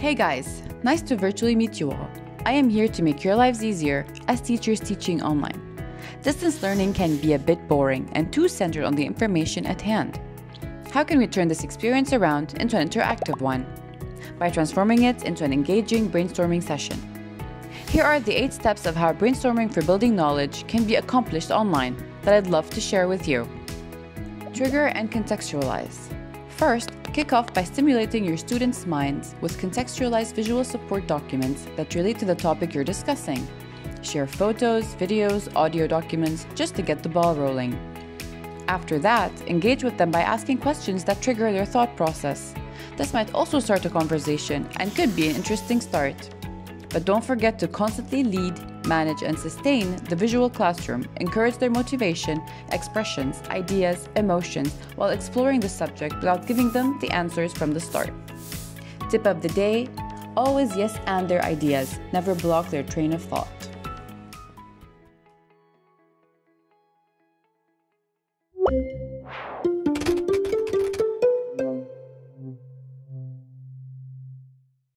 Hey guys, nice to virtually meet you all. I am here to make your lives easier as teachers teaching online. Distance learning can be a bit boring and too centered on the information at hand. How can we turn this experience around into an interactive one? By transforming it into an engaging brainstorming session. Here are the eight steps of how brainstorming for building knowledge can be accomplished online that I'd love to share with you. Trigger and contextualize. First, kick off by stimulating your students' minds with contextualized visual support documents that relate to the topic you're discussing. Share photos, videos, audio documents just to get the ball rolling. After that, engage with them by asking questions that trigger their thought process. This might also start a conversation and could be an interesting start. But don't forget to constantly lead, manage, and sustain the visual classroom, encourage their motivation, expressions, ideas, emotions, while exploring the subject without giving them the answers from the start. Tip of the day always yes and their ideas, never block their train of thought.